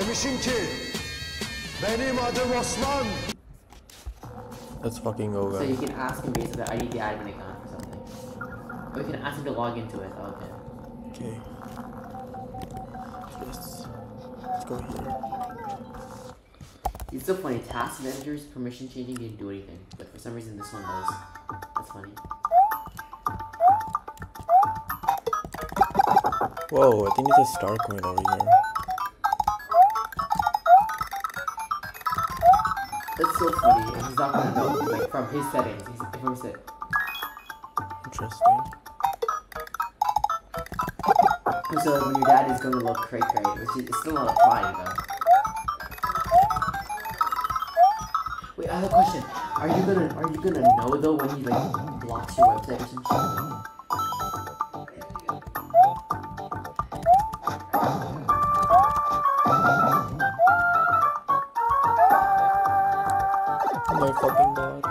Demişim ki benim adım Osman. Let's fucking go, So you can ask him basically, I need the admin account or something. Or you can ask him to log into it. Oh, okay. Okay. Yes. Let's go here. It's so funny. Task managers permission changing didn't do anything, but for some reason this one does. That's funny. Whoa, I think it's a star coin over here. So funny. and He's not gonna know like from his settings. He's from his. Interesting. So when your dad is gonna look cray cray, which is it's still not applying though. Wait, I have a question. Are you gonna are you gonna know though when he like blocks your website or some My fucking god.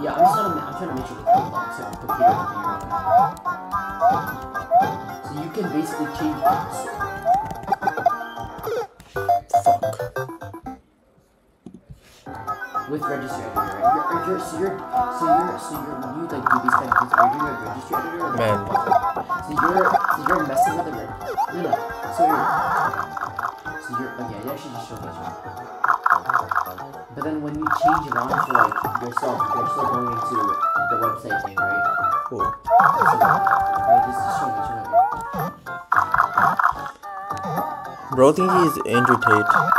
Yeah, I'm just I'm trying to make sure the the. So you can basically change with registry editor, right? You're, you're, so you're, so you're, so you're, when you like do these kind of things, are you doing a registry editor? Or Man. So you're, so you're messing with the no, no. So you're, so you're, okay, you actually just showed me right. But then when you change it on for like yourself, you're still going into the website thing, right? Cool. So, right, just, show me, show me. Bro think he's Andrew Tate.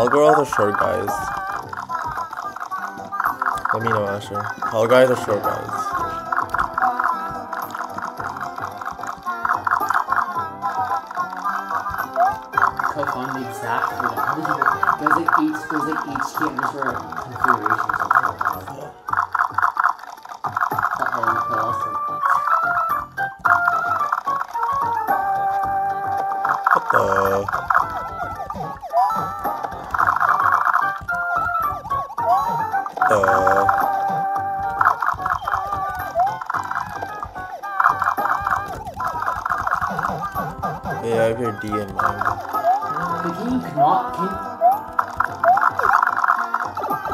Tall girl the short guys? Let me know, Asher. Tall guys or short guys? co-fund the exact for that. How did you get, there's like eight, there's like HT underscore configurations or. Uh-oh, I lost it. Can not, can,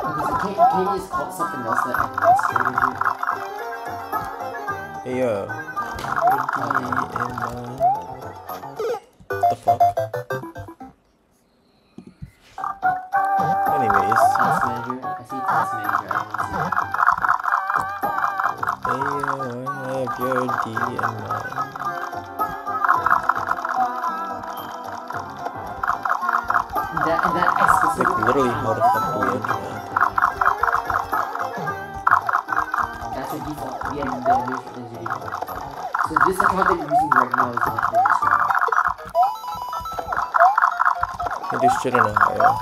because can, can you just call something else that do? Hey. What the fuck? Anyways, Task manager, I see task manager, I don't hey, uh, I have your. That, and that I Like, literally, how the fuck we enter that? That's your default. The end the is default. So this account that you're using right now is not the administrator. I do shit in Ohio.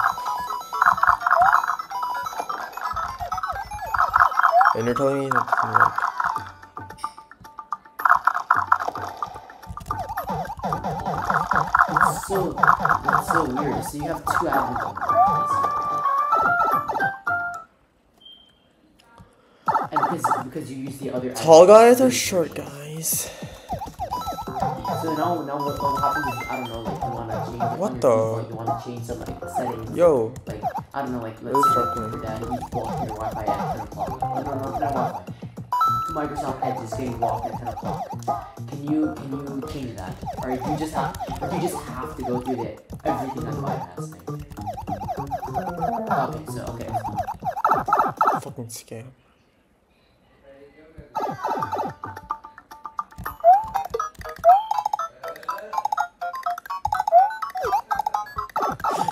And you're telling me that so it's so weird. So you have two there. And because because you use the other tall guys or short guys? So now now what, what happens is I don't know like you wanna change it What the- default, you wanna change some like settings. Yo, Like I don't know like let's say happening? your dad he's blocking your Wi-Fi at 10 o'clock. No no no not Wi-Fi. Microsoft Edge is getting blocked at 10 o'clock. Can you can you change that? Or if you just have if you just have to go through the everything that's bypassing. Okay, so okay. fucking scam.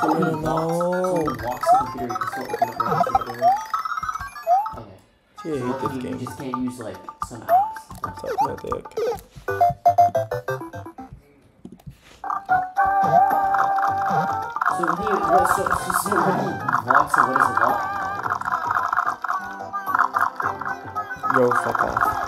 Oh, no. he the computer, you can still open Gee, I hate this game. you just can't use like some apps. Suck my dick. So when he what, so, so, so when he it, what does it lock? Yo, fuck off.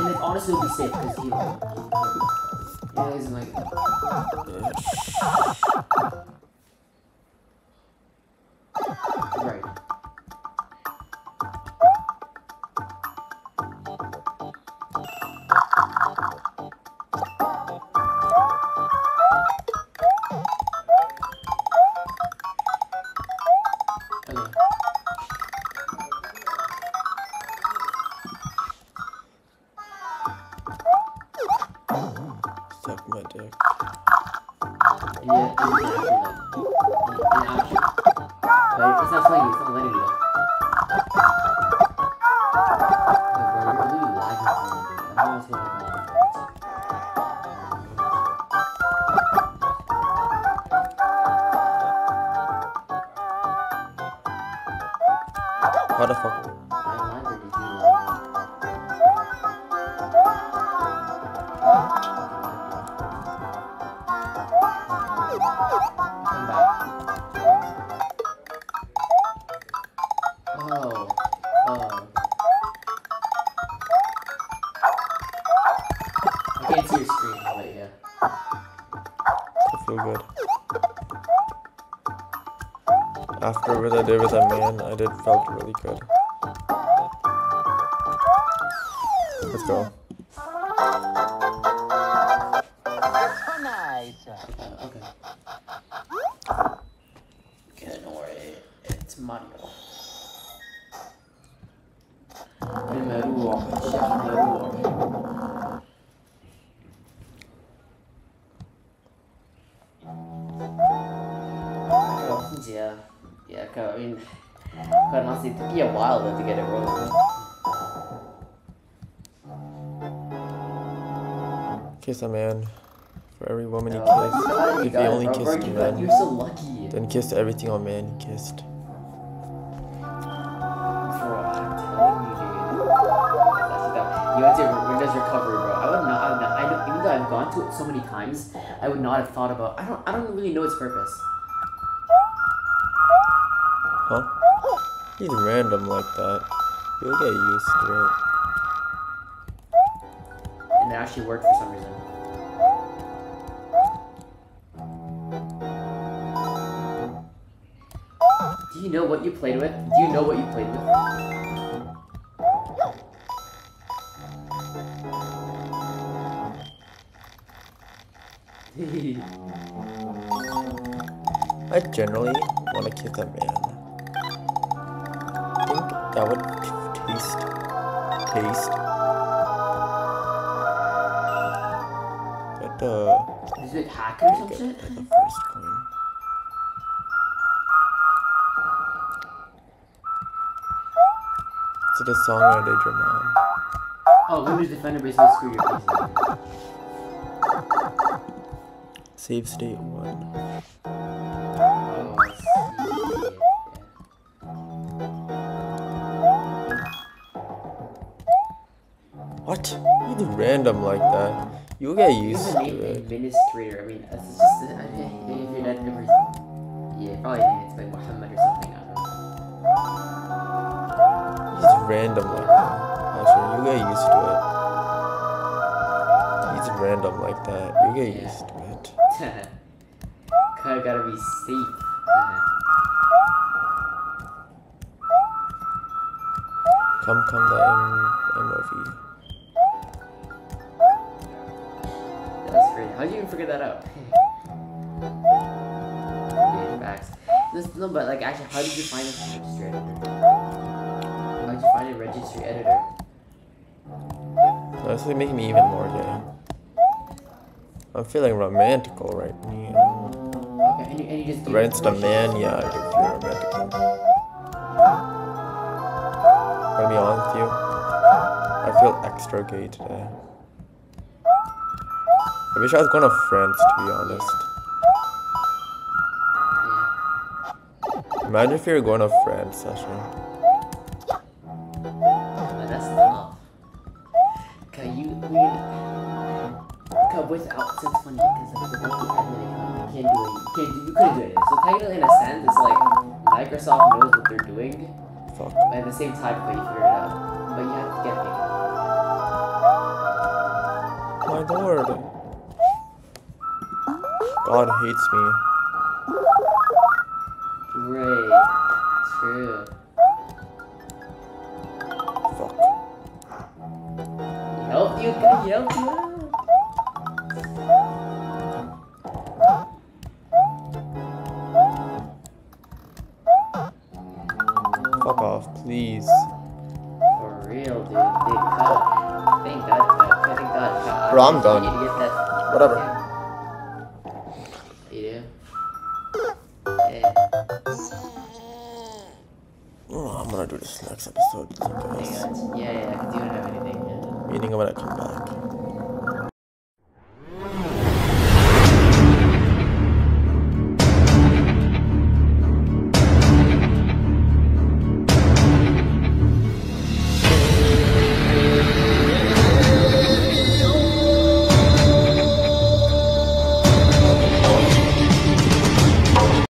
And it honestly will be safe because he he's like. Come back. Oh. Oh. I can't see your screen, but yeah. I feel good. After what I did with that man, I did felt really good. Let's go. Mario. Numéro Chef numéro yeah. Yeah, I mean, quite honestly, it took me a while though to get it rolling. Kiss a man. For every woman he Oh, kissed. you If he only bro. Bro, kissed you got- men, You're so lucky. then kiss everything on man he kissed. Even though I've gone to it so many times, I would not have thought about. I don't. I don't really know its purpose. Huh? He's random like that. You'll get used to it. And it actually worked for some reason. Do you know what you played with? Do you know what you played with? I generally want to kiss them in. I think that would taste. Taste. But, uh, Is it hacker or some shit? the first coin. So the song I did your mom. Oh, Windows Defender basically screw your PC. Save state one. What? He's random like that. You'll get used to it. administrator. I mean, that's just. I mean, if you're not ever. Yeah, probably it's like Muhammad or something. I don't know. He's random like that. Actually, you get used to it. He's random like that. You get Yeah. used to it. Kinda gotta be safe. Come, come, the M- MOV. That's crazy. How'd you even figure that out? yeah, facts. This, no, but like, actually, how did you find this registry editor? How did you find a registry editor? That's like making me even more gay. I'm feeling romantical right now. Okay, and you, and you just. Against a man, yeah, I do feel romantical. Gonna be honest with you, I feel extra gay today. I wish I was going to France, to be honest. Imagine if you were going to France, Sasha. without 620 because like, the one you can't do it. You can't do, you couldn't do it. So technically, in a sense, it's like Microsoft knows what they're doing, Fuck. but at the same time, they figure it out. But you have to get paid. My lord. God hates me. Great. True. Fuck. Help you. help you. Fuck off, please. For real, dude. Dude, God. Thank God. Thank God. Bro, I'm done. Whatever. episode.